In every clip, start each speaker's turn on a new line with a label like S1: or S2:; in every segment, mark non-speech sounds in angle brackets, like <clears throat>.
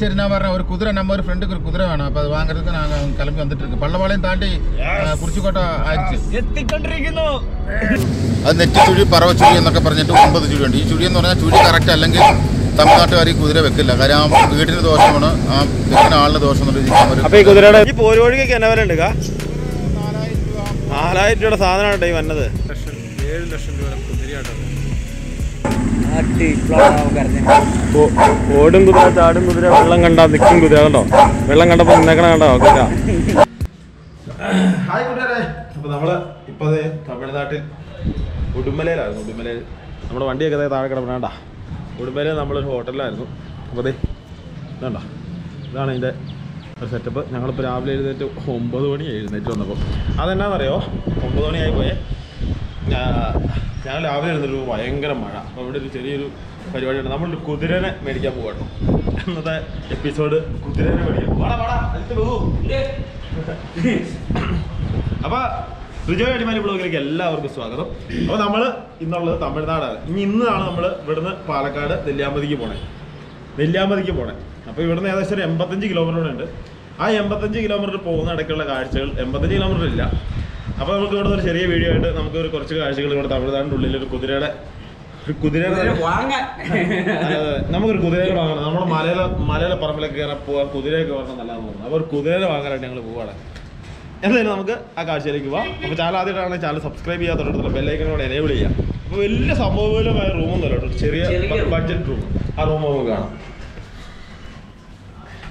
S1: சரி நான் வர்றேன் ஒரு குதிரை நம்ம ஒரு ஃப்ரெண்டுக்கு ஒரு குதிரை வேணும் அது வாங்குறதுக்கு நாங்கள் கிளம்பி வந்துட்டு இருக்கு பள்ளவாளையும் தாண்டி കുറിച്ചിക്കോട്ടെ ആയിച്ചു
S2: എത്തിക്കൊണ്ടിരിക്കുന്നു.
S1: അത് നെറ്റ് ചുഴി പറവ എന്നൊക്കെ പറഞ്ഞിട്ട് ഒമ്പത് ചുഴിയുണ്ട്. ഈ ചുഴി എന്ന് പറഞ്ഞാൽ ചുഴി കറക്റ്റ് അല്ലെങ്കിൽ തമിഴ്നാട്ടുകാർ ഈ കുതിര വെക്കില്ല. കാര്യം ആ വീടിന് ദോഷമാണ്. ആ വെക്കുന്ന ആളിന് ദോഷം
S2: നാലായിരം രൂപയുടെ സാധനമാണ് ഈ വന്നത്. ഏഴ് ലക്ഷം രൂപയുടെ കുതിരയാട്ടോ ഓടും കുതിര ചാടും കുതിര വെള്ളം കണ്ട നിൽക്കും കുതിര കണ്ടോ? വെള്ളം കണ്ടപ്പോ നിന്നേക്കണ കണ്ടോ? കുതിര ഹായ് കൂട്ടുകാരെ. അപ്പൊ നമ്മൾ ഇപ്പൊ ദേ തമിഴ്നാട്ടിൽ ഉടുമലയിലായിരുന്നു ഉടുമലയിൽ. നമ്മുടെ വണ്ടിയൊക്കെ താഴെ കിടപ്പണേണ്ട ഉടുമലയിൽ നമ്മളൊരു ഹോട്ടലിലായിരുന്നു. അപ്പൊ ദേ ഇതാണ്ട? ഇതാണ് ഇതിന്റെ ഒരു സെറ്റപ്പ് ഞങ്ങളിപ്പോൾ രാവിലെ എഴുന്നേറ്റ് ഒമ്പത് മണി എഴുന്നേറ്റ് വന്നപ്പോൾ അതെന്നാണെന്നറിയോ ഒമ്പത് മണിയായി പോയേ. ഞാൻ രാവിലെ എഴുന്നേറ്റ് ഭയങ്കര മഴ. അപ്പോൾ ഇവിടെ ഒരു ചെറിയൊരു പരിപാടിയുണ്ട്. നമ്മളൊരു കുതിരനെ മേടിക്കാൻ പോകട്ടോ ഇന്നത്തെ എപ്പിസോഡ് കുതിരനെ മേടിക്കാൻ വാടാ, വാടാ, അടുത്ത് പോകൂ. അപ്പൊ റിജോ അടിമാലി ബ്ലോഗിലേക്ക് എല്ലാവർക്കും സ്വാഗതം. അപ്പോൾ നമ്മൾ ഇന്നുള്ളത് തമിഴ്നാടാണ്. ഇനി ഇന്നാണ് നമ്മൾ ഇവിടുന്ന് പാലക്കാട് നെല്ലിയാമ്പതിക്ക് പോണേ. നെല്ലിയാമ്പതിക്ക് പോണേ. അപ്പോൾ ഇവിടുന്ന് ഏകദേശം ഒരു എൺപത്തഞ്ച് കിലോമീറ്റർ ഉണ്ട്. ആ എൺപത്തഞ്ച് കിലോമീറ്റർ പോകുന്ന ഇടയ്ക്കുള്ള കാഴ്ചകൾ എൺപത്തഞ്ച് കിലോമീറ്റർ ഇല്ല. അപ്പോൾ നമുക്ക് ഇവിടെ ഒരു ചെറിയ വീഡിയോ ആയിട്ട് നമുക്ക് ഒരു കുറച്ച് കാഴ്ചകൾ ഇവിടെ തമിഴ്നാടിന്റെ ഉള്ളിൽ ഒരു കുതിരയുടെ ഒരു കുതിരയുടെ. നമുക്കൊരു കുതിരയെ വാങ്ങണം. നമ്മൾ മലയില മലയിലെ പറമ്പിലൊക്കെ കയറാൻ പോവാൻ കുതിരയൊക്കെ വാങ്ങണം നല്ലതാണെന്ന് തോന്നുന്നു. അപ്പോൾ ഒരു കുതിരയെ വാങ്ങാനായിട്ട് ഞങ്ങൾ പോവാണ്. എന്തായാലും നമുക്ക് ആ കാഴ്ചയിലേക്ക് പോവാം. അപ്പോൾ ചാനൽ ആദ്യമായിട്ടാണ് ചാനൽ സബ്സ്ക്രൈബ് ചെയ്യാത്തോടത്തുള്ള ബെല്ലൈക്കനോട് എനേബിൾ ചെയ്യാം. അപ്പോൾ വലിയ സംഭവമായ റൂമൊന്നും അല്ല കേട്ടോ. ചെറിയ ബഡ്ജറ്റ് റൂം ആ റൂം നമുക്ക് കാണാം.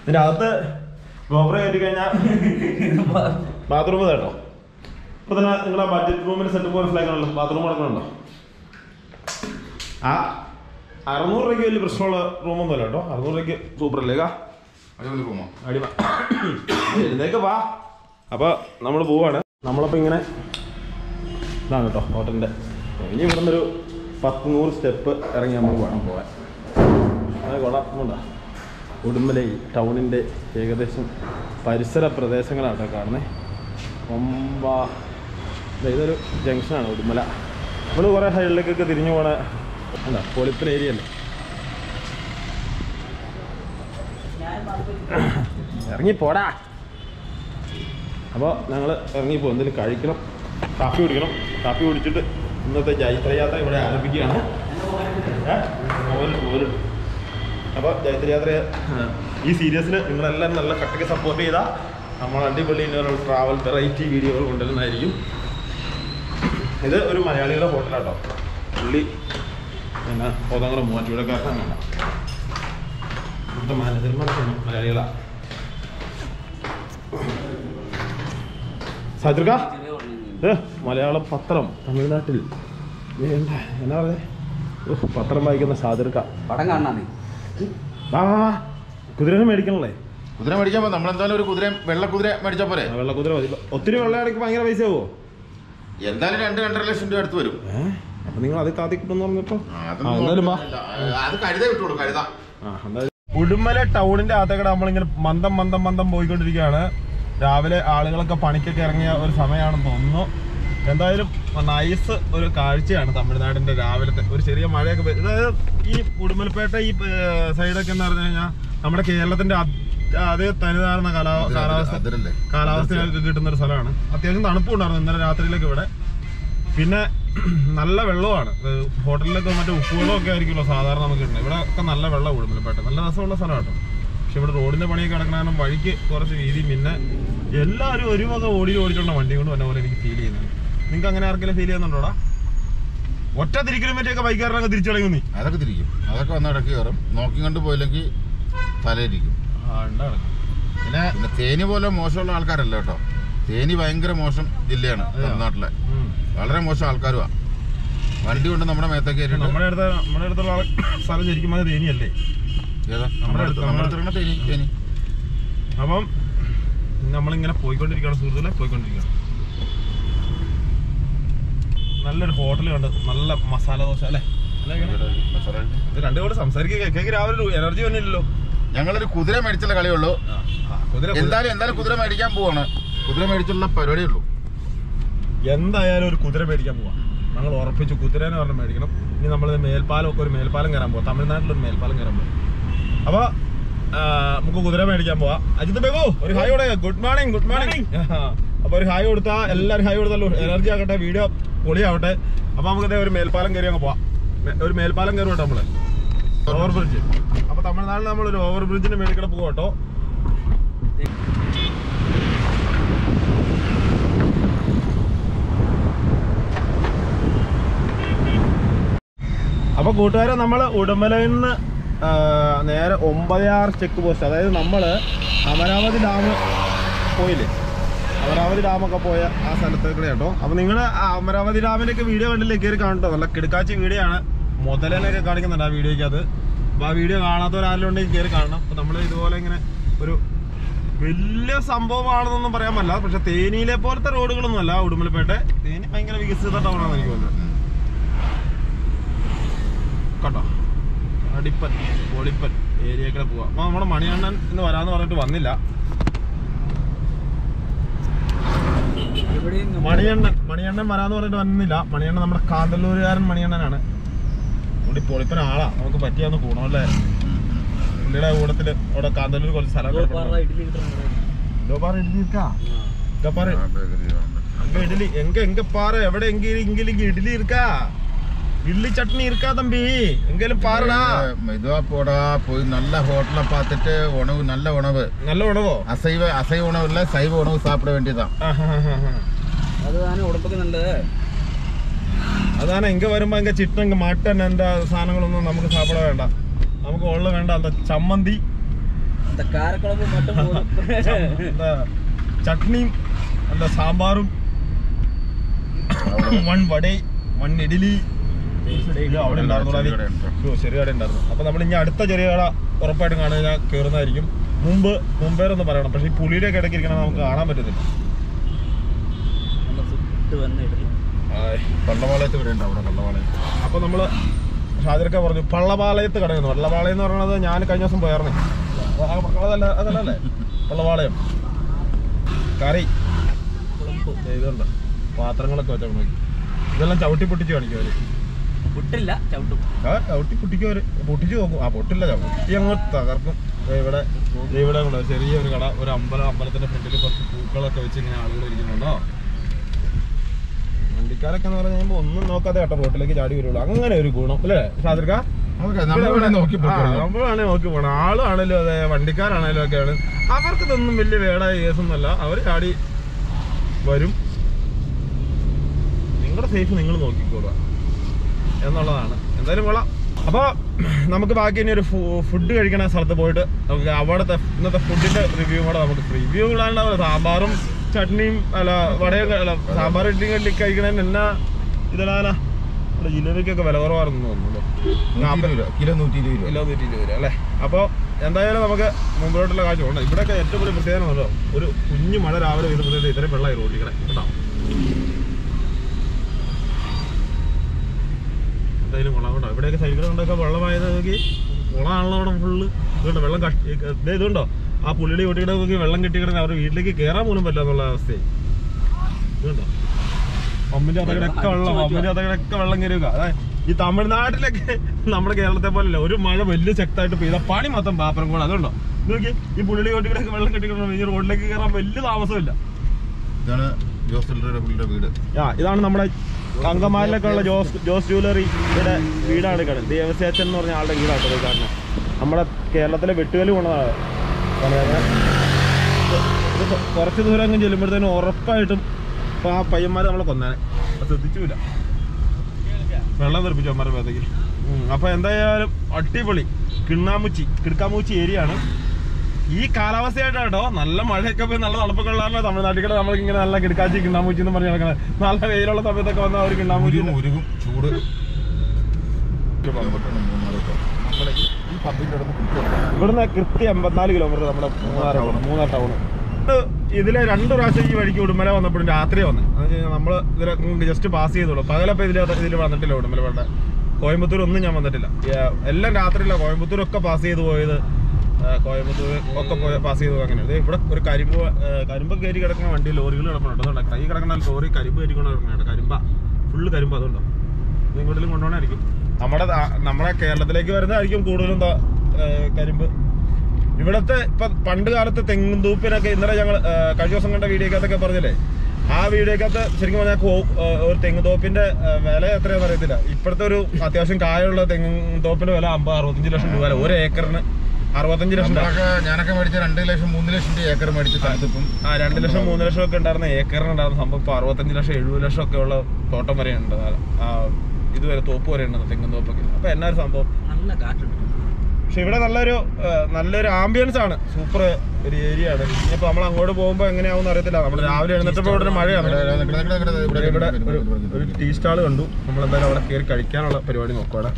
S2: ഇതിന്റെ അകത്ത് ഗോപുരം കയറ്റി കഴിഞ്ഞാൽ ബാത്റൂം <laughs> കേട്ടോ അപ്പോൾ തന്നെ ആ ബഡ്ജറ്റ് റൂമിൽ സെറ്റ് പോലെ ഫ്ലാഗാണല്ലോ ബാത്റൂം അടക്കണല്ലോ ആ. അറുന്നൂറ് രൂപയ്ക്ക് വലിയ പ്രശ്നമുള്ള റൂമൊന്നും അല്ല കേട്ടോ. അറുന്നൂറ് രൂപയ്ക്ക് സൂപ്പർ
S1: അല്ലേ
S2: അടിമ എഴുന്നേക്ക് വാ? അപ്പൊ നമ്മൾ പോവാണ്. നമ്മളപ്പോ ഇങ്ങനെ ഇതാണ് കേട്ടോ ഹോട്ടലിന്റെ. ഇനി ഇവിടെ നിന്നൊരു പത്ത് നൂറ് സ്റ്റെപ്പ് ഇറങ്ങി നമ്മൾ വേണം പോവാൻ. അത് കൊള്ളാമുണ്ടോ ഉടുമ്പലൈ ടൗണിന്റെ ഏകദേശം പരിസര പ്രദേശങ്ങളാണ് കേട്ടോ കാണുന്നത് ഒമ്പ ഇതൊരു ജംഗ്ഷനാണ് ഉടുമല നമ്മൾ കുറേ സൈഡിലേക്കൊക്കെ തിരിഞ്ഞു പോണ എന്താ പൊളിപ്പൻ ഏരിയ അല്ലേ? ഇറങ്ങി പോടാ അപ്പോൾ ഞങ്ങൾ ഇറങ്ങിപ്പോ എന്തെങ്കിലും കഴിക്കണം. കാപ്പി കുടിക്കണം. കാപ്പി കുടിച്ചിട്ട് ഇന്നത്തെ ജൈത്രയാത്ര ഇവിടെ ആരംഭിക്കുകയാണ്. അപ്പോൾ ജൈത്രയാത്ര ഈ സീരീസിൽ നിങ്ങളെല്ലാം നല്ല കട്ടയ്ക്ക് സപ്പോർട്ട് ചെയ്താൽ നമ്മൾ അടിപൊളി ട്രാവൽ വെറൈറ്റി വീഡിയോകൾ കൊണ്ടുവരുന്നതായിരിക്കും. ഇത് ഒരു മലയാളികളുടെ ഹോട്ടലാട്ടോ പുള്ളി പിന്നെ കോതങ്കളം മൂവാറ്റുപുഴക്കാരനാണ്. ഇവിടുത്തെ മാനേജർമാരൊക്കെ മലയാളികളാ. സാജുർക്ക മലയാള മലയാളം പത്രം തമിഴ്നാട്ടിൽ. എന്താ എന്നാ പറയുക പത്രം വായിക്കുന്ന സാജുർക്ക
S3: പടം കാണാ കുതിര
S2: വാ വാ വാ. കുതിരനെ മേടിക്കണല്ലേ?
S1: കുതിര മേടിക്കാൻ നമ്മൾ നമ്മളെന്തായാലും ഒരു കുതിര വെള്ള കുതിര മേടിച്ചാൽ പോരെ.
S2: വെള്ള കുതിര മതി. ഒത്തിരി വെള്ളയാണെങ്കിൽ ഭയങ്കര പൈസ ആവോ
S1: എന്തായാലും രണ്ട് രണ്ടര ലക്ഷം രൂപ അടുത്ത് വരും.
S2: ഏ? അപ്പൊ നിങ്ങൾ അത് കിട്ടുമെന്ന് പറഞ്ഞപ്പോ?
S1: ആ,
S2: ആ, എന്തായാലും വാ.
S1: അത് കഴുത വിട്ടോളൂ കഴുത.
S2: ആ, എന്തായാലും. ഉടുമല ടൗണിന്റെ അകത്തേക്കടെ നമ്മളിങ്ങനെ മന്ദം മന്ദം മന്ദം പോയിക്കൊണ്ടിരിക്കുകയാണ്. രാവിലെ ആളുകളൊക്കെ പണിക്കൊക്കെ ഇറങ്ങിയ ഒരു സമയമാണെന്ന് തോന്നുന്നു. എന്തായാലും നൈസ് ഒരു കാഴ്ചയാണ് തമിഴ്നാടിന്റെ രാവിലത്തെ ഒരു ചെറിയ മഴയൊക്കെ പെയ്ത്. അതായത് ഈ ഉടുമലപ്പേട്ട ഈ ഏർ, സൈഡൊക്കെ എന്ന് പറഞ്ഞു കഴിഞ്ഞാൽ നമ്മുടെ കേരളത്തിന്റെ അത്- അതേ തനിതാർന്ന കാലാവസ്ഥ കാലാവസ്ഥ കിട്ടുന്ന ഒരു സ്ഥലമാണ്. അത്യാവശ്യം തണുപ്പുണ്ടായിരുന്നു ഇന്നലെ രാത്രിയിലൊക്കെ ഇവിടെ. പിന്നെ <clears throat> നല്ല വെള്ളമാണ്. ഹോട്ടലിലൊക്കെ മറ്റേ ഉപ്പുവെള്ളമൊക്കെ ആയിരിക്കുമല്ലോ സാധാരണ നമുക്ക് കിട്ടുന്നത്. ഇവിടെ ഒക്കെ നല്ല വെള്ളം കൂടുമല്ലോ നല്ല രസമുള്ള സ്ഥലമാണ് പക്ഷെ ഇവിടെ റോഡിന്റെ പണിയൊക്കെ കിടക്കണ വഴിക്ക് കുറച്ച് വീതി പിന്നെ എല്ലാവരും ഒരു വക ഓടി ഓടിച്ചുള്ള വണ്ടി കൊണ്ട് വന്ന പോലെ എനിക്ക് ഫീൽ ചെയ്യുന്നത്. നിങ്ങൾക്ക് അങ്ങനെ ആർക്കെങ്കിലും ഫീൽ ചെയ്യുന്നുണ്ടോടാ? ഒറ്റ തിരിക്കലും പറ്റിയൊക്കെ ബൈക്കാരനൊക്കെ തിരിച്ചു കളയുന്നു നീ
S1: അതൊക്കെ തിരിക്കും. അതൊക്കെ വന്ന് ഇടയ്ക്ക് കയറും. നോക്കി കണ്ട് പോയില്ലെങ്കിൽ തലയിരിക്കും
S2: പിന്നെ
S1: പിന്നെ തേനി പോലെ മോശമുള്ള ആൾക്കാരല്ല കേട്ടോ. തേനി ഭയങ്കര മോശം ജില്ലയാണ്? തമിഴ്നാട്ടിലെ. വളരെ മോശം ആൾക്കാരുവാ. വണ്ടി കൊണ്ട് നമ്മുടെ മേത്തേക്ക് കയറിയിട്ട്
S2: നമ്മുടെ അടുത്ത നമ്മുടെ അടുത്തുള്ള സ്ഥലം ശരിക്കും തേനിയല്ലേ?
S1: ഏതാ? നമ്മുടെ അടുത്ത് നമ്മുടെ തേനി തേനി.
S2: അപ്പം നമ്മളിങ്ങനെ പോയിക്കൊണ്ടിരിക്കുകയാണ് സുഹൃത്തുക്കളെ പോയിക്കൊണ്ടിരിക്കുകയാണ്. നല്ലൊരു ഹോട്ടൽ കണ്ട് നല്ല മസാല ദോശ അല്ലേ? അല്ലേ? ഇത് രണ്ടു കൂടെ സംസാരിക്കുക കേക്ക് രാവിലെ എനർജി വന്നില്ലല്ലോ
S1: ഞങ്ങളൊരു കുതിര മേടിച്ചുള്ള കളിയുള്ളൂ.
S2: കുതിര കുതിര.
S1: എന്തായാലും എന്തായാലും കുതിര മേടിക്കാൻ പോവാണ്. കുതിര മേടിച്ചുള്ള പരിപാടിയുള്ളൂ.
S2: എന്തായാലും ഒരു കുതിര മേടിക്കാൻ പോവാം. ഞങ്ങൾ ഉറപ്പിച്ചു കുതിരേനെ പറഞ്ഞ് മേടിക്കണം. ഇനി നമ്മൾ മേൽപ്പാലം ഒക്കെ ഒരു മേൽപ്പാലം കയറാൻ പോവാം. തമിഴ്നാട്ടിലൊരു മേൽപ്പാലം കയറാൻ പോവാം. അപ്പോൾ നമുക്ക് കുതിര മേടിക്കാൻ പോവാം. അജിത് ബേബു ഒരു ഹായ് കൊടുക്കുക ഗുഡ് മോർണിംഗ് ഗുഡ് മോർണിംഗ് അപ്പോൾ ഒരു ഹായ് കൊടുത്താ എല്ലാവരും ഹായ് കൊടുത്തല്ലോ എനർജി ആകട്ടെ വീഡിയോ പൊളിയാവട്ടെ. അപ്പോൾ നമുക്ക് ദേ ഒരു മേൽപ്പാലം കയറി അങ്ങ് പോവാം. ഒരു മേൽപ്പാലം കയറി കേട്ടോ നമ്മൾ. ഓവർ ബ്രിഡ്ജ് അപ്പൊ തമിഴ്നാട്ടിൽ നമ്മൾ ഒരു ഓവർ ബ്രിഡ്ജിന് മേടിക്കടെ പോകും കേട്ടോ. അപ്പൊ കൂട്ടുകാരെ നമ്മൾ ഉടുമലയിൽ നിന്ന് നേരെ ഒമ്പതാർ ചെക്ക് പോസ്റ്റ് അതായത് നമ്മൾ അമരാവതി ഡാം പോയില്ലേ? അമരാവതി ഡാമൊക്കെ പോയ ആ സ്ഥലത്തേക്ക് കേട്ടോ. അപ്പൊ നിങ്ങൾ അമരാവതി ഡാമിലേക്ക് വീഡിയോ കണ്ടില്ലേ? കയറി കാണട്ടോ. നല്ല കിടക്കാച്ചി വീഡിയോ ആണ്. മുതലേനൊക്കെ കാണിക്കുന്നുണ്ട് ആ വീഡിയോയ്ക്ക് അത് അപ്പൊ ആ വീഡിയോ കാണാത്തവരാരെങ്കിലും ഉണ്ടെങ്കിൽ കയറി കാണണം. അപ്പൊ നമ്മൾ ഇതുപോലെ ഇങ്ങനെ ഒരു വലിയ സംഭവമാണെന്നൊന്നും പറയാൻ പറ്റില്ല. പക്ഷെ തേനിയിലെ പോലത്തെ റോഡുകളൊന്നും അല്ല. ഉടുമ്പലപ്പേട്ടെ തേനി ഭയങ്കര വികസിത ടൗണാണെന്ന് എനിക്ക് തോന്നുന്നത് കേട്ടോ അടിപ്പൻ പൊളിപ്പൻ ഏരിയക്കൂടെ പോവാം. അപ്പൊ നമ്മുടെ മണിയണ്ണൻ ഇന്ന് വരാന്ന് പറഞ്ഞിട്ട് വന്നില്ല. മണിയണ്ണൻ മണിയണ്ണൻ വരാന്ന് പറഞ്ഞിട്ട് വന്നില്ല. മണിയണ്ണൻ നമ്മുടെ കാന്തല്ലൂരുകാരൻ മണിയണ്ണനാണ് പുള്ളി ഇപ്പൊ ആളാ നമുക്ക് പറ്റിയാന്ന് അല്ലേ? പുള്ളിയുടെ കൂടത്തിൽ അവിടെ കാന്തല്ലൂർ കുറച്ച് സ്ഥലം ഇഡ്ഡലി എങ്ക എങ്ക പാറ എവിടെ എങ്കിലും ഇഡ്ഡലി ഇരിക്കാ ഇഡ്ലി ചട്നി ഇരിക്കാ തമ്പി. എങ്കിലും പാറടാ.
S1: മെതുവാ പോടാ. പോയി നല്ല ഹോട്ടലെ പാത്തിட்டு உணவு நல்ல உணவு
S2: நல்ல உணவோ
S1: അസൈവ அசைவ உணவு സൈവ ഉണവ് സാപ്പിട വേണ്ടിയതാ. അത്
S3: அதுதானே ഉടമ്പൊക്കെ നല്ലത്.
S2: അതാണ് എങ്ക വരുമ്പോ എങ്ക ചിട്ടൻ മട്ടൻ എന്റെ സാധനങ്ങളൊന്നും നമുക്ക് സാപ്പിട വേണ്ട. നമുക്ക് ഉള്ള വേണ്ട എന്താ ചമ്മന്തി. ചട്നിയും എന്താ സാമ്പാറും. വൺ വട വൺ ഇഡലി
S1: ചെറിയ കട
S2: ഉണ്ടായിരുന്നു. അപ്പൊ നമ്മൾ ഇനി അടുത്ത ചെറിയ കട ഉറപ്പായിട്ടും കാണാൻ ഞാൻ കയറുന്നതായിരിക്കും മുമ്പ് മുമ്പേറൊന്ന് പറയണം. പക്ഷെ ഈ പുലിയുടെ ഇടയ്ക്ക് ഇരിക്കണം നമുക്ക് കാണാൻ
S1: പറ്റത്തില്ല. പള്ളപാളയത്ത് വരെയുണ്ട് അവിടെ പള്ളപാളയം
S2: അപ്പോൾ നമ്മൾ ഷാജർക്ക പറഞ്ഞു പള്ളപാളയത്ത് കടയുന്നു പള്ളപാളയം എന്ന് പറയുന്നത് ഞാൻ കഴിഞ്ഞ ദിവസം പോയായിരുന്നു അതല്ല അതല്ലേ? പള്ളപാളയം കറി. ചെയ്തുണ്ട് പാത്രങ്ങളൊക്കെ വെച്ചാൽ നോക്കി. ഇതെല്ലാം ചവിട്ടി പൊട്ടിച്ച് കാണിക്കും
S3: അവർ പൊട്ടില്ല
S2: ആ ചവിട്ടി പൊട്ടിക്കും അവർ പൊട്ടിച്ച് നോക്കും. ആ പൊട്ടില്ല ചവിട്ടി. അങ്ങ് തകർക്കും. ഇവിടെ ഇവിടെ ചെറിയ ഒരു കട ഒരു അമ്പലം അമ്പലത്തിന്റെ ഫ്രണ്ടിൽ കുറച്ച് പൂക്കളൊക്കെ വെച്ച് ഇങ്ങനെ ആളുകൾ ഇരിക്കുന്നുണ്ടോ? വണ്ടിക്കാരൊക്കെ എന്ന് പറഞ്ഞു ഒന്നും നോക്കാതെ കേട്ടോ റോട്ടിലേക്ക് ചാടി വരുള്ളൂ. അങ്ങനെ ഒരു ഗുണം അല്ലേ? ഷാദിർക്ക. നമ്മളാണെ നോക്കി പോണം. ആളാണേലും അതെ വണ്ടിക്കാരാണേലും ഒക്കെയാണ്. അവർക്ക് ഇതൊന്നും വലിയ വേടായ കേസൊന്നുമല്ല അവർ ചാടി വരും. നിങ്ങളുടെ സേഫ് നിങ്ങൾ നോക്കിക്കോളുക. എന്നുള്ളതാണ്. എന്തായാലും കൊള്ളാം. അപ്പോൾ നമുക്ക് ബാക്കി ഇനി ഒരു ഫുഡ് കഴിക്കണ സ്ഥലത്ത് പോയിട്ട് നമുക്ക് അവിടുത്തെ ഇന്നത്തെ ഫുഡിന്റെ റിവ്യൂ കൂടെ നമുക്ക് റിവ്യൂ കൂടാണ്ടാവില്ല സാമ്പാറും ചട്നിയും അല്ല വടയും അല്ല സാമ്പാർ ഇഡ്ഡലിയും കണ്ടി കഴിക്കണതിന് എന്നാ ഇവിടെ ജിലേബിക്കൊക്കെ വില കുറവാണെന്ന് തോന്നുന്നു.
S1: കിലോ നൂറ്റി ഇരുപത് രൂപ.
S2: കിലോ നൂറ്റി ഇരുപത് രൂപ അല്ലേ? അപ്പോൾ എന്തായാലും നമുക്ക് മുമ്പോട്ടുള്ള കാഴ്ച ഉണ്ട്. ഇവിടെയൊക്കെ ഏറ്റവും വലിയ പ്രത്യേകത ഉണ്ടോ ഒരു കുഞ്ഞു മഴ രാവിലെ വരുമ്പോഴത്തേക്ക് ഇത്രയും വെള്ളമായി റോഡിൽ കൂടെ കേട്ടോ? എന്തായാലും കൊള്ളാം കേട്ടോ. ഇവിടെയൊക്കെ സൈഡിൽ കൊണ്ടൊക്കെ വെള്ളമായത് നോക്കി കുളമാണല്ലോ അവിടെ ഫുള്ള് ഇതുണ്ടോ? വെള്ളം കട്ടി ദേ ഇതുണ്ടോ? ആ പുള്ളിയുടെ ഒട്ടിയുടെ നോക്കി വെള്ളം കെട്ടിക്കിടന്ന് അവരുടെ വീട്ടിലേക്ക് കയറാൻ പോലും പറ്റില്ല എന്നുള്ള അവസ്ഥയായി. ഇതുണ്ടോ? പമ്പിന്റെ അതകടൊക്കെ വെള്ളം പമ്പിന്റെ അതകടൊക്കെ വെള്ളം കയറുക അതായത് ഈ തമിഴ്നാട്ടിലൊക്കെ നമ്മുടെ കേരളത്തെ പോലല്ല ഒരു മഴ വലിയ ശക്തമായിട്ട് പെയ്ത പണി മാത്രം പാപ്പരം കൂടെ അതുണ്ടോ? നോക്കി ഈ പുള്ളിയുടെ കൊട്ടിക്കിടക്ക് വെള്ളം കെട്ടിക്കിടണം ഈ റോഡിലേക്ക് കയറാൻ വലിയ താമസമില്ല.
S1: ഇതാണ് ജോസ് പുള്ളിയുടെ വീട്.
S2: ആ ഇതാണ് നമ്മുടെ അങ്കമാലിലൊക്കെ ഉള്ള ജോസ് ജോസ് ജ്വല്ലറി ഇവിടെ വീടാണ് കാണുന്നത് ദേവസേച്ചൻ എന്ന് പറഞ്ഞ ആളുടെ വീടാണ് കാണുന്നത്. നമ്മുടെ കേരളത്തിലെ വെട്ടുകൽ കൊണ്ടതാണ്. കുറച്ച് ദൂരം അങ്ങ് ചെല്ലുമ്പോഴത്തേനും ഉറപ്പായിട്ടും ഇപ്പൊ ആ പയ്യന്മാരെ നമ്മളെ കൊന്നാനെ. ശ്രദ്ധിച്ചില്ല വെള്ളം തെറിപ്പിച്ചു അമ്മമാരുടെ ഭാഗത്തേക്ക് അപ്പൊ എന്തായാലും അടിപൊളി. കിണ്ണാമുച്ചി കിടക്കാമുച്ചി ഏരിയ ആണ് ഈ കാലാവസ്ഥയായിട്ടാണ് കേട്ടോ നല്ല മഴയൊക്കെ പോയി നല്ല തണുപ്പൊക്കെ ഉള്ളതാണ് തമിഴ്നാട്ടിൽ കൂടെ നമ്മൾക്ക് ഇങ്ങനെ നല്ല കിടക്കാച്ചി കിണ്ണാമൂച്ചി എന്ന് പറഞ്ഞ് നടക്കണത് നല്ല വെയിലുള്ള സമയത്തൊക്കെ വന്ന ഒരു കിണ്ണാമൂച്ചി.
S1: ഉരുകും ഉരുകും. ചൂട്. നമ്മളെ അടുത്ത്
S2: ഇവിടുന്ന് കൃത്യം എൺപത്തിനാല് കിലോമീറ്റർ നമ്മുടെ മൂന്നാർ ടൗൺ മൂന്നാർ ടൗൺ ഇതിലെ രണ്ട് പ്രാവശ്യം ഈ വഴിക്ക് ഉടുമല വന്നപ്പോഴും രാത്രി വന്ന്. നമ്മൾ ഇതിലെ ജസ്റ്റ് പാസ് ചെയ്തോളൂ പകലപ്പോൾ ഇതിൽ ഇതിൽ വന്നിട്ടില്ല ഉടുമല വേണ്ട കോയമ്പത്തൂർ ഒന്നും ഞാൻ വന്നിട്ടില്ല. എല്ലാം രാത്രിയില്ല കോയമ്പത്തൂരൊക്കെ പാസ് ചെയ്ത് പോയത്. കോയമ്പത്തൂർ ഒക്കെ പോയി പാസ് ചെയ്തു അങ്ങനെ ഇവിടെ ഒരു കരിമ്പ് കരിമ്പ് കയറി കിടക്കുന്ന വണ്ടി ലോറികൾ കിടക്കുന്നുണ്ട് കൈ കിടക്കുന്ന ലോറി കരിമ്പ് കയറിക്കൊണ്ട് കിടക്കുന്നുണ്ട് കരിമ്പ. ഫുള്ള് കരിമ്പ്. അതുണ്ടോ? ഇങ്ങോട്ടും കൊണ്ടുപോകണമായിരിക്കും. നമ്മുടെ നമ്മുടെ കേരളത്തിലേക്ക് വരുന്നതായിരിക്കും കൂടുതലും കരിമ്പ്. ഇവിടുത്തെ ഇപ്പൊ പണ്ട് കാലത്ത് തെങ്ങും തൂപ്പിനൊക്കെ ഇന്നലെ ഞങ്ങൾ കഴിഞ്ഞ ദിവസം കണ്ട വീഡിയോക്കകത്തൊക്കെ പറഞ്ഞില്ലേ? ആ വീഡിയോക്കകത്ത് ശരിക്കും പറഞ്ഞാൽ ഒരു തെങ്ങ് തോപ്പിന്റെ വില എത്രയാണെന്ന് അറിയത്തില്ല. ഇപ്പോഴത്തെ ഒരു അത്യാവശ്യം കായുള്ള തെങ്ങ് തോപ്പിന്റെ വില അമ്പത് അറുപത്തഞ്ച് ലക്ഷം രൂപ വരെ. ഒരു ഏക്കറിന് അറുപത്തഞ്ച് ലക്ഷം
S1: ഞാനൊക്കെ മേടിച്ച രണ്ട് ലക്ഷം മൂന്ന് ലക്ഷം രൂപ ഏക്കർ മേടിച്ച സ്ഥലത്ത്
S2: ആ രണ്ട് ലക്ഷം മൂന്ന് ലക്ഷം ഒക്കെ ഉണ്ടായിരുന്ന ഏക്കറിന് ഉണ്ടായിരുന്ന സംഭവം ഇപ്പൊ അറുപത്തഞ്ച് ലക്ഷം എഴുപത് ലക്ഷം ഒക്കെ ഉള്ള തോട്ടം വരെ ഉണ്ട് ആ ഇതുവരെ തോപ്പ് വരെ ഉണ്ടെന്ന് തെങ്ങും തോപ്പൊക്കെ. അപ്പൊ എന്നാ ഒരു സംഭവം?
S3: നല്ല കാറ്റുണ്ട്.
S2: പക്ഷെ ഇവിടെ നല്ലൊരു നല്ലൊരു ആംബിയൻസ് ആണ്. സൂപ്പർ ഒരു ഏരിയ ആണ്. ഇനിയിപ്പോ നമ്മൾ അങ്ങോട്ട് പോകുമ്പോ എങ്ങനെയാവും അറിയത്തില്ല. നമ്മൾ രാവിലെ എഴുന്നേറ്റപ്പോ ഇവിടെ ഒരു മഴയാണ്.
S1: ഇവിടെ
S2: ഒരു ഒരു ടീ സ്റ്റാൾ കണ്ടു. നമ്മൾ എന്തായാലും അവിടെ കയറി കഴിക്കാനുള്ള പരിപാടി നോക്കുവാണ്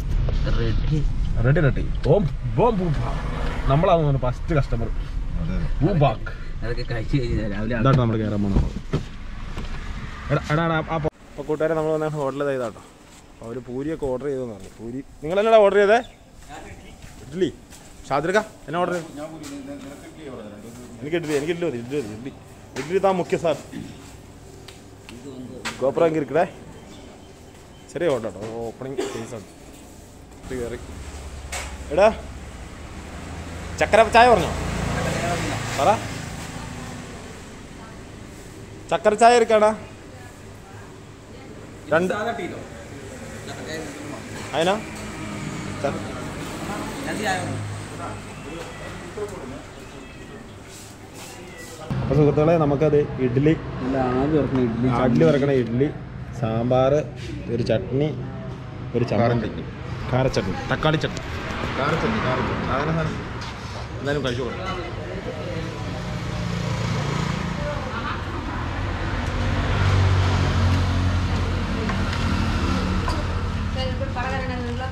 S3: റെഡി
S2: റെഡി റെഡി ഓം ബോം ബൂബാ നമ്മളാണ് ഫസ്റ്റ് കസ്റ്റമർ. ബൂബാക്ക്.
S3: അതൊക്കെ കഴിച്ചു കഴിഞ്ഞാൽ രാവിലെ
S2: ഇതാണ് നമ്മൾ കയറാൻ പോകുന്നത്. എടാ എടാ ആ അപ്പോൾ കൂട്ടുകാരെ നമ്മൾ വന്ന ഹോട്ടലിൽ അവർ പൂരിയൊക്കെ ഓർഡർ ചെയ്തെന്ന് പറഞ്ഞു. പൂരി. നിങ്ങൾ എന്നാ ഓർഡർ ചെയ്തേ? ഇഡ്ഡലി. ഷാദ്രിക എന്നാ ഓർഡർ എനിക്ക് ഇഡ്ഡലി എനിക്ക് ഇഡ്ഡലി മതി ഇഡ്ഡലി മതി ഇഡ്ഡലി. ഇഡ്ഡലി താ മുഖ്യ സാർ. ഗോപുരം ഇരിക്കടേ. ചെറിയ ഓർഡർ കേട്ടോ ഓപ്പണിങ് ഫേസാണ് ഇത് കയറി എടാ ചക്കര ചായ പറഞ്ഞോ? പറ. ചക്കര ചായ ഇരിക്കാടാ രണ്ട് അതിനാ ച- അപ്പൊ സുഹൃത്തുക്കളെ നമുക്കത് ഇഡ്ഡലി
S3: ഇഡ്ഡലി
S2: വറക്കണ ഇഡ്ഡലി സാമ്പാർ ഒരു ചട്നി ഒരു ചമ്മന്തി.
S1: ചട്നി.
S2: കാരച്ചട്നി. തക്കാളി ചട്നി.
S1: കാരച്ചട്നി കാരച്ചട്നി.
S2: അങ്ങനെ എന്തായാലും കഴിച്ചു കൊടുക്കാം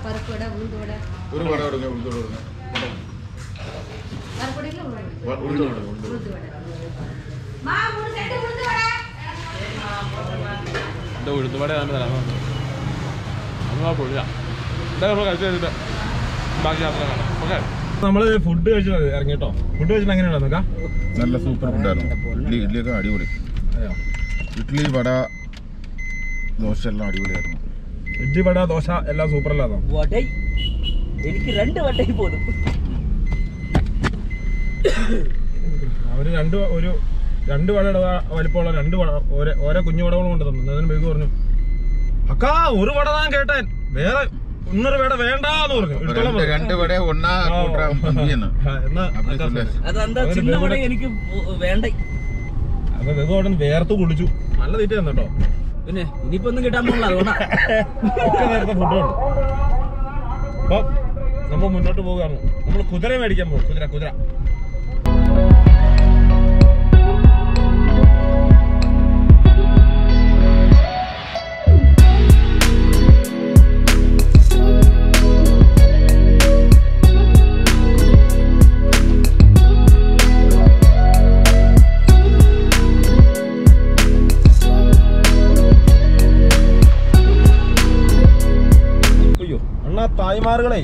S4: பருப்பு
S1: വട
S2: നമ്മൾ തരാം നമ്മൾ നമ്മൾ നമ്മൾ ഫുഡ് കഴിച്ചത് ഇറങ്ങിട്ടോ. ഫുഡ് കഴിച്ചിട്ട് എങ്ങനെയാണ്
S1: നല്ല സൂപ്പർ ഫുഡായിരുന്നു ഇഡ്ഡലി ഇഡ്ഡലിയൊക്കെ അടിപൊളി. ഇഡ്ഡലി വട ദോശ എല്ലാം അടിപൊളിയായിരുന്നു.
S2: ഇഡ്ഡി വട ദോശ എല്ലാം സൂപ്പറല്ലാതോ
S3: വടൈ. എനിക്ക് രണ്ട് വട്ടൈ പോലും.
S2: അവർ രണ്ട് ഒരു രണ്ട് വട വലിപ്പമുള്ള രണ്ട് വട ഓരോ കുഞ്ഞു വടകളും കൊണ്ട് തന്നു അതിന് ബേക്ക് പറഞ്ഞു അക്കാ ഒരു വട താൻ കേട്ടൻ. വേറെ ഒന്നൊരു വട വേണ്ടെന്ന് പറഞ്ഞു.
S1: രണ്ട് വട ഒന്നാ
S2: എന്നാ
S3: എനിക്ക് വേണ്ട.
S2: അപ്പൊ വേർത്ത് കുളിച്ചു നല്ല തീറ്റ തന്നട്ടോ
S3: പിന്നെ ഇനിയിപ്പോ ഒന്നും കിട്ടാൻ പോകില്ല അതുകൊണ്ടാ.
S2: ഒക്കെ നേരത്തെ ഫുഡ് ഉണ്ട് അപ്പൊ നമ്മൾ മുന്നോട്ട് പോവുകയാണ്. നമ്മൾ കുതിര മേടിക്കാൻ പോകും കുതിര കുതിര. തായ്മാറുകളെ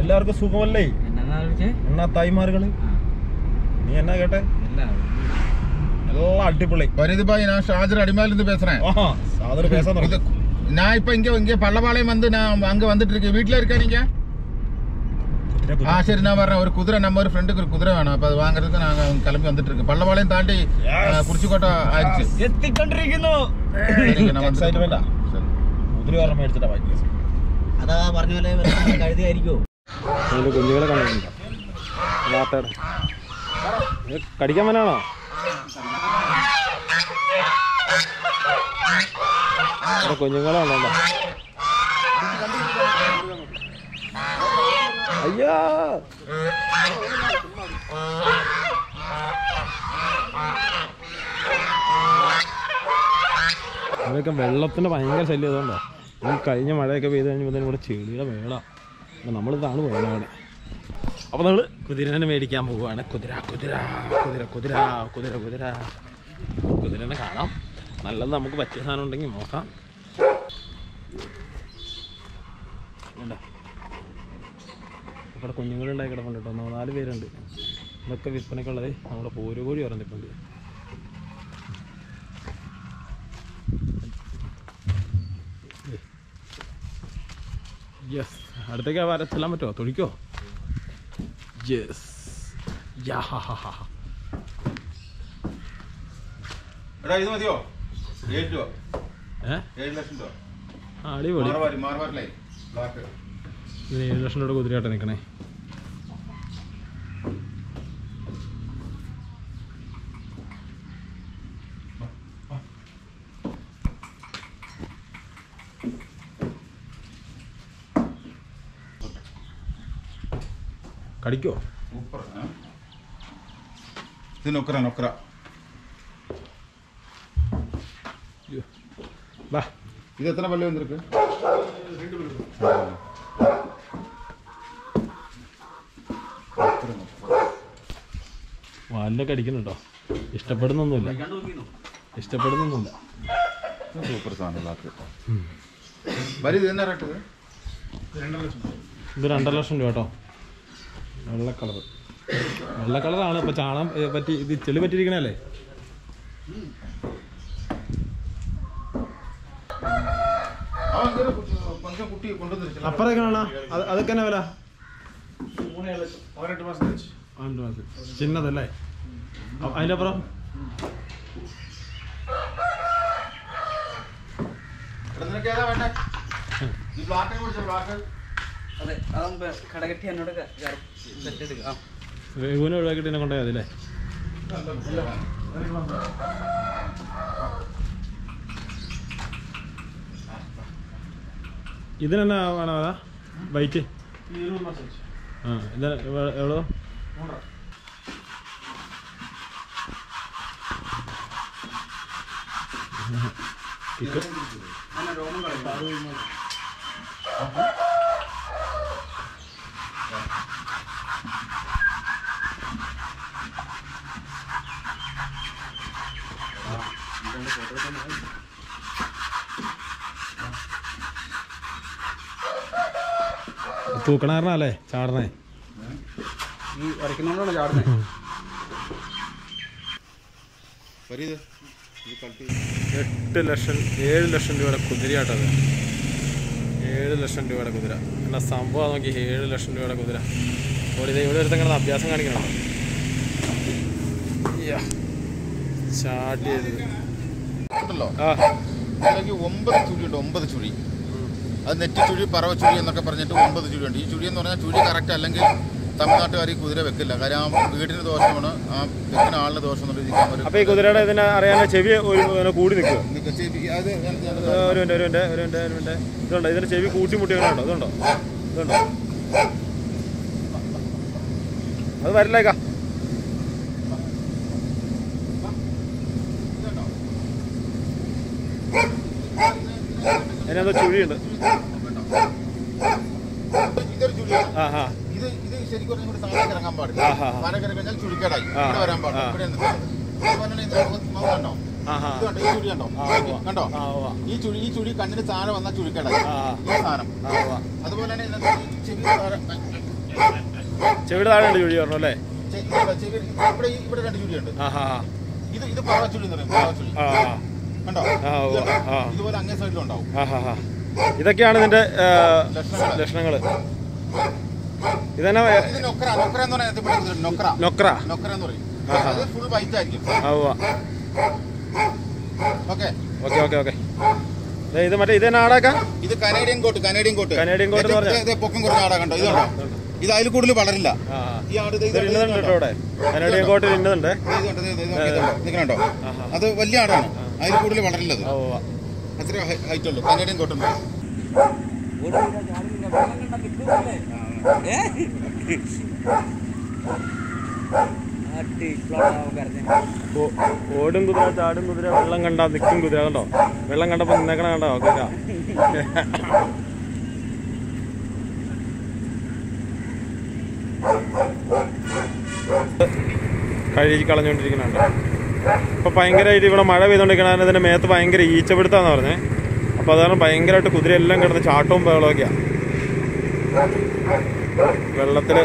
S2: എല്ലാവർക്കും സുഖമല്ലേ
S3: എന്നാ വിളിച്ചേ
S2: അണ്ണാ തായ്മാറുകളെ നീ എന്നാ കേട്ടെ
S3: എല്ലാം
S2: എല്ലാം അടിപൊളി
S1: பரிது பாய் நான் ஷாஜர் அடிமால இருந்து பேசுறேன்
S2: ஆஹா சாதர் பேச
S1: இது நான் இப்ப இங்க இங்க பள்ளபாளையம் வந்து நான் அங்க வந்துட்டு இருக்கேன் வீட்டுல இருக்கேன் நீங்க ஆ சரி நான் வர்றேன் ஒரு குதிரை நம்ம ஒரு ஃப்ரெண்டுக்கு ஒரு குதிரை வேணும் அப்ப அது வாங்குறதுக்கு நாங்க கிளம்பி வந்துட்டு இருக்கோம் பள்ளபாளையம் தாண்டி
S2: Yes.
S1: ஆ, குறிச்சிக்கோட்டை ஆயிடுச்சு
S3: എത്തിക്കൊണ്ടിരിക്കുന്നു
S1: சரிங்க, நான் வந்துட்டு
S2: Excitement
S3: അതാ പറഞ്ഞ പോലെ കഴുതിയായിരിക്കോ
S2: അതിന്റെ കുഞ്ഞുങ്ങളെ കണ്ടിട്ടുണ്ടോ കടിക്കാൻ വനാണോ കുഞ്ഞുങ്ങളാണോ കുഞ്ഞുങ്ങളെ ഉണ്ടോ അയ്യോ. ഇതൊക്കെ വെള്ളത്തിന് ഭയങ്കര ശല്യം അതുകൊണ്ടോ കഴിഞ്ഞ മഴയൊക്കെ പെയ്ത് കഴിഞ്ഞപ്പോൾ ഇവിടെ ചെളിയുടെ മേള. നമ്മളിതാണ് പോകുന്നത് അവിടെ അപ്പോൾ നമ്മൾ കുതിരനെ മേടിക്കാൻ പോവുകയാണ്. കുതിര കുതിര കുതിര കുതിര കുതിര കുതിര. കുതിരനെ കാണാം. നല്ലത് നമുക്ക് പറ്റിയ സാധനം ഉണ്ടെങ്കിൽ നോക്കാം? ഇവിടെ കുഞ്ഞുങ്ങളുണ്ടായി കിടപ്പുണ്ട് കേട്ടോ. നാല് പേരുണ്ട്. ഇതൊക്കെ വിൽപ്പനയ്ക്കുള്ളത് നമ്മുടെ പോരുകോഴി പറഞ്ഞിട്ടുണ്ട്. യെസ് അടുത്തേക്ക് വര ചെല്ലാൻ പറ്റുമോ? തൊഴിക്കോ? യെസ് യാ ഹാ ഹാ ഹാ
S1: എടാ ഇത് മതിയോ? ഏഴ് രൂപ.
S2: ഏ?
S1: ഏഴ് ലക്ഷം രൂപ.
S2: ആ, അടിപൊളി. ഏഴ് ലക്ഷം നിൽക്കണേ കടിക്കോ
S1: സൂപ്പർ ഇത്
S2: വാ.
S1: ഇത് എത്ര പല്ല് വന്നിருக்கு
S2: വാലിലൊക്കെ അടിക്കുന്നുണ്ടോ ഇഷ്ടപ്പെടുന്നൊന്നുമില്ല. ഇഷ്ടപ്പെടുന്നൊന്നുമില്ല.
S1: സൂപ്പർ സാധനം ഇത്
S2: രണ്ടര ലക്ഷം രൂപ കേട്ടോ. വെള്ള കളർ വെള്ള കളറാണ്. ഇപ്പൊ ചാണം പറ്റി ഇത് ചെളി പറ്റിയിരിക്കണല്ലേ?
S1: അപ്പറേ
S2: കാണാ. അതൊക്കെ വില? ചിന്നതല്ലേ? അ- അതിന്റെ അപ്പുറം
S1: വേണ്ടേ? ഈ ബ്ലാക്ക് കുറിച്ച് ബ്ലാക്ക്?
S3: അതെ അതാകുമ്പോ കടകെട്ടി എന്നോട് സെറ്റ് എടുക്കാം
S2: രഘുവിനെ ഒഴിവാക്കിയിട്ട് എന്നെ കൊണ്ടുപോയാൽ മതി അല്ലേ ഇതിനെന്നാ വേണോ അതാ? ബൈറ്റ് ആ ഇത് എവ്വളോ തൂക്കണാരണല്ലേ ചാടണേ
S3: ഈ
S1: ഇത്. കളത്തി
S2: എട്ട് ലക്ഷം ഏഴ് ലക്ഷം രൂപയുടെ കുതിരയാട്ടത്. ഏഴ് ലക്ഷം രൂപയുടെ കുതിര. എന്നാ സംഭവം നോക്കി. ഏഴ് ലക്ഷം രൂപയുടെ കുതിര. ഓടി ദേ ഇവിടെ ഒരുത്തം കിടന്ന് അഭ്യാസം കാണിക്കണം? ചാട്ടി ചെയ്തത്
S1: ഉണ്ടല്ലോ. അല്ലെങ്കിൽ ഒമ്പത് ചുഴിയുണ്ട് ഒമ്പത് ചുഴി. അത് നെറ്റി ചുഴി പറവ ചുഴി എന്നൊക്കെ പറഞ്ഞിട്ട് ഒമ്പത് ചുഴിയുണ്ട്. ഈ ചുഴി എന്ന് പറഞ്ഞാൽ ചുഴി കറക്റ്റ് അല്ലെങ്കിൽ തമിഴ്നാട്ടുകാർ ഈ കുതിര വെക്കില്ല. കാര്യം ആ വീടിന് ദോഷമാണ് ആ വെക്കുന്ന ആളിന് ദോഷം
S2: അപ്പൊ ഈ കുതിരയുടെ ഇതിനെ അറിയാൻ ചെവി ഒരു കൂടി നിൽക്കുക. ഒരു മിനിറ്റ് ഒരു മിനിറ്റ് ഒരു മിനിറ്റ് ഇതുണ്ടോ? ഇതിന്റെ ചെവി കൂട്ടിമുട്ടിയാണോ ഇതുണ്ടോ? ഇതുണ്ടോ? അത് വരില്ലേക്കാ. അതിനെന്തോ ചുഴിയുണ്ട്.
S1: ഇതൊരു ചുഴിയാണ്.
S2: ആ ആ.
S1: ഇത് ഇത് ശരിക്കും പറഞ്ഞാൽ താഴേക്ക് ഇറങ്ങാൻ പാടില്ല.
S2: ആഹാ.
S1: താഴേക്ക് ഇറങ്ങി കഴിഞ്ഞാൽ ചുഴിക്കേടായി. ഇവിടെ വരാൻ പാടില്ല. ഇവിടെ കണ്ടോ? ഈ ചുഴി. ഈ ചുഴി കണ്ണിന് താഴെ വന്നാൽ ചുഴിക്കേടായി. ഈ സാധനം. അതുപോലെ തന്നെ താഴെ-
S2: ചെവിയുടെ താഴെ ഉണ്ട് ചുഴി പറഞ്ഞു അല്ലേ?
S1: ഇത് ഇത് എന്ന് പറയും കണ്ടോ? ഇത്
S2: ഉവ്വ.
S1: കണ്ടോ?
S2: ആ.
S1: ഇതുപോലെ അങ്ങേ സൈഡിലും ഉണ്ടാവും.
S2: ആ ഹാ ഹാ. ഇതൊക്കെയാണ് ഇതിന്റെ ലക്ഷണങ്ങൾ ഇതന്നെ നൊക്ര
S1: എന്ന് പറയും. ഫുൾ വൈറ്റ് ആയിരിക്കും. ഓക്കെ.
S2: ഓക്കെ ഓക്കെ ഇത് മറ്റേ ഇത് തന്നെ ആടാക്കാം
S1: ഇത്
S2: Canadian coat Canadian
S1: coat.
S2: Canadian
S1: coat പൊക്കം കുറഞ്ഞ ആടാ കണ്ടോ? ഇത് കണ്ടോ ഇത് അതിൽ കൂടുതൽ വളരില്ല. ഈ ആട്. അത് വലിയ ആടാണ്. അതിൽ കൂടുതൽ വളരില്ലത്. അത്ര ഹൈറ്റ് ഉള്ളു. കനേഡിയൻ കോട്ട്
S2: ഓടും കുതിര ചാടും കുതിര വെള്ളം കണ്ടാ നിൽക്കും കുതിര കണ്ടോ? വെള്ളം കണ്ടപ്പോ നിന്നേക്കണ കണ്ടോ? കുതിര <laughs> കഴുകി കളഞ്ഞുകൊണ്ടിരിക്കുന്നുണ്ട്. അപ്പോൾ ഭയങ്കരമായിട്ട് ഇവിടെ മഴ പെയ്തുകൊണ്ടിരിക്കണ ഇതിന്റെ മേത്ത് ഭയങ്കര ഈച്ചപിടുത്താന്ന് പറഞ്ഞേ. അപ്പോൾ അതാണ് ഭയങ്കരമായിട്ട് കുതിരയെല്ലാം കിടന്ന് ചാട്ടവും ബഹളമൊക്കെയാ വെള്ളത്തിൽ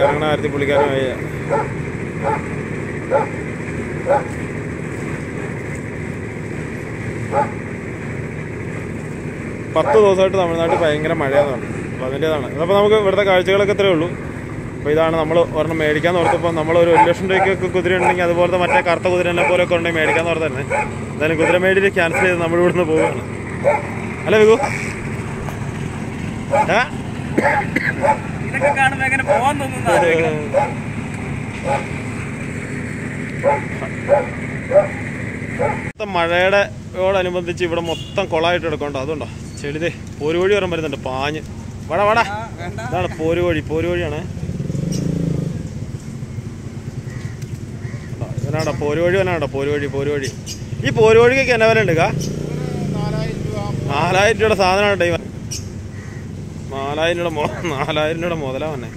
S2: ഇറങ്ങണ ആരത്തി പുളിക്കാനായ വയ്യ പത്ത് ദിവസമായിട്ട് തമിഴ്നാട്ടിൽ ഭയങ്കര മഴയാന്ന് പറഞ്ഞു. അപ്പോൾ അതിന്റെതാണ്. അപ്പോൾ നമുക്ക് ഇവിടുത്തെ കാഴ്ചകളൊക്കെ ഇത്രയേ ഉള്ളൂ. അപ്പോൾ ഇതാണ് നമ്മൾ ഒരെണ്ണം മേടിക്കാൻ ഓർത്തപ്പോൾ നമ്മൾ ഒരു ഒരു ലക്ഷം രൂപയ്ക്കൊക്കെ കുതിര ഉണ്ടെങ്കിൽ അതുപോലത്തെ മറ്റേ കറുത്ത കുതിരനെ പോലെയൊക്കെ ഉണ്ടെങ്കിൽ മേടിക്കാൻ ഓർത്തന്നെ. എന്തായാലും കുതിര മേടിയിൽ ക്യാൻസൽ ചെയ്ത് നമ്മൾ ഇവിടുന്ന് പോവുകയാണ്. അല്ല വികു?
S3: ഇതൊക്കെ എങ്ങനെ തോന്നുന്നു
S2: മഴയുടെ ോടനുബന്ധിച്ച് ഇവിടെ മൊത്തം കൊളായിട്ട് എടുക്കണ്ട അതുകൊണ്ടോ. ചെളിതേ പോരുവഴി വരാൻ വരുന്നുണ്ട് പാഞ്ഞ്. വട വട. ഇതാണ് പോരുവഴി പോരുവഴിയാണ്. ഇവനാടാ പോരുവഴി വേണാടാ പോരുവഴി പോരുവഴി ഈ പോരുവഴിക്കൊക്കെ എന്നാ വില ഉണ്ട് കാ?
S1: നാലായിരം രൂപ.
S2: നാലായിരം രൂപയുടെ സാധനമാണ് ടൈം നാലായിരം രൂപയുടെ നാലായിരം രൂപയുടെ മുതലാ വന്നെ.